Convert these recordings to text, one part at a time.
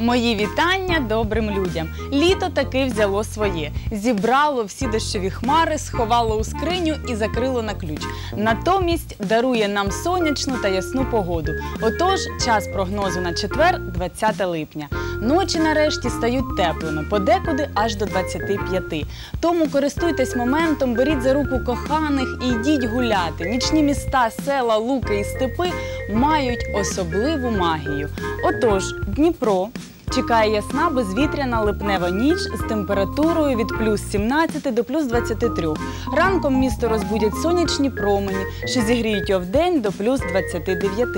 Мої вітання добрим людям. Літо таки взяло своє. Зібрало всі дощові хмари, сховало у скриню і закрило на ключ. Натомість дарує нам сонячну та ясну погоду. Отож, час прогнозу на четвер, 20 липня. Ночі нарешті стають теплими, подекуди аж до 25. Тому користуйтесь моментом, беріть за руку коханих і йдіть гуляти. Нічні міста, села, луки і степи мають особливу магію. Отож, Дніпро. Чекає ясна безвітряна липнева ніч з температурою від плюс 17 до плюс 23. Ранком місто розбудять сонячні промені, що зігріють його вдень до плюс 29.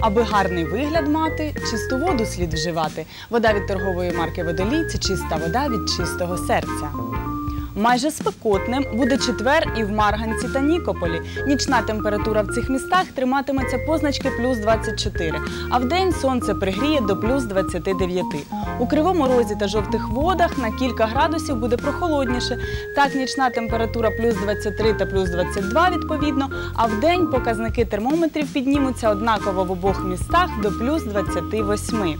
Аби гарний вигляд мати, чисту воду слід вживати. Вода від торгової марки Водолій це чиста вода від чистого серця. Майже спекотним буде четвер і в Марганці та Нікополі. Нічна температура в цих містах триматиметься позначки плюс 24, а вдень сонце пригріє до плюс 29. У Кривому Розі та жовтих водах на кілька градусів буде прохолодніше. Так нічна температура плюс 23 та плюс 22 відповідно, а вдень показники термометрів піднімуться однаково в обох містах до плюс 28.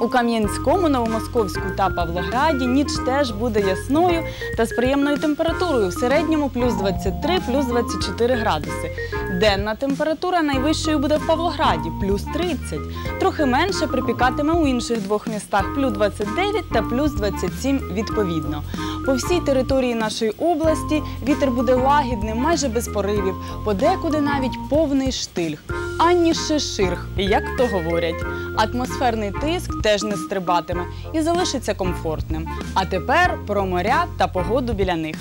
У Кам'янському, Новомосковську та Павлограді ніч теж буде ясною та з приємною температурою в середньому плюс 23, плюс 24 градуси. Денна температура найвищою буде в Павлограді плюс 30. Трохи менше припікатиме у інших двох містах плюс 29 та плюс 27 відповідно. По всій території нашої області вітер буде лагідним, майже без поривів, подекуди навіть повний штильг. Ані шиширх, як то говорять. Атмосферний тиск теж не стрибатиме і залишиться комфортним. А тепер про моря та погоду біля них.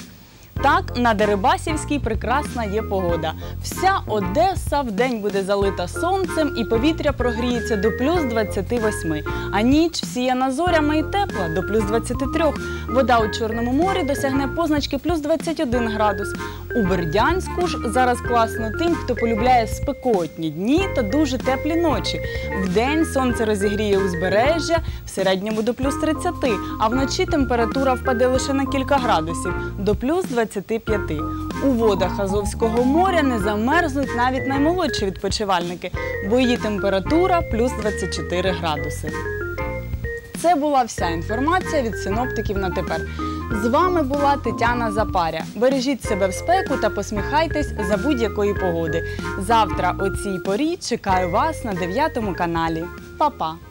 Так, на Дерибасівській прекрасна є погода. Вся Одеса вдень буде залита сонцем і повітря прогріється до плюс 28, а ніч всіяна зорями і тепла до плюс 23. Вода у Чорному морі досягне позначки плюс 21 градус. У Бердянську ж зараз класно тим, хто полюбляє спекотні дні та дуже теплі ночі. Вдень сонце розігріє узбережжя в середньому до плюс 30, а вночі температура впаде лише на кілька градусів до плюс 25. У водах Азовського моря не замерзнуть навіть наймолодші відпочивальники, бо її температура плюс 24 градуси. Це була вся інформація від синоптиків на тепер. З вами була Тетяна Запаря. Бережіть себе в спеку та посміхайтесь за будь-якої погоди. Завтра о цій порі чекаю вас на 9 каналі. Па-па!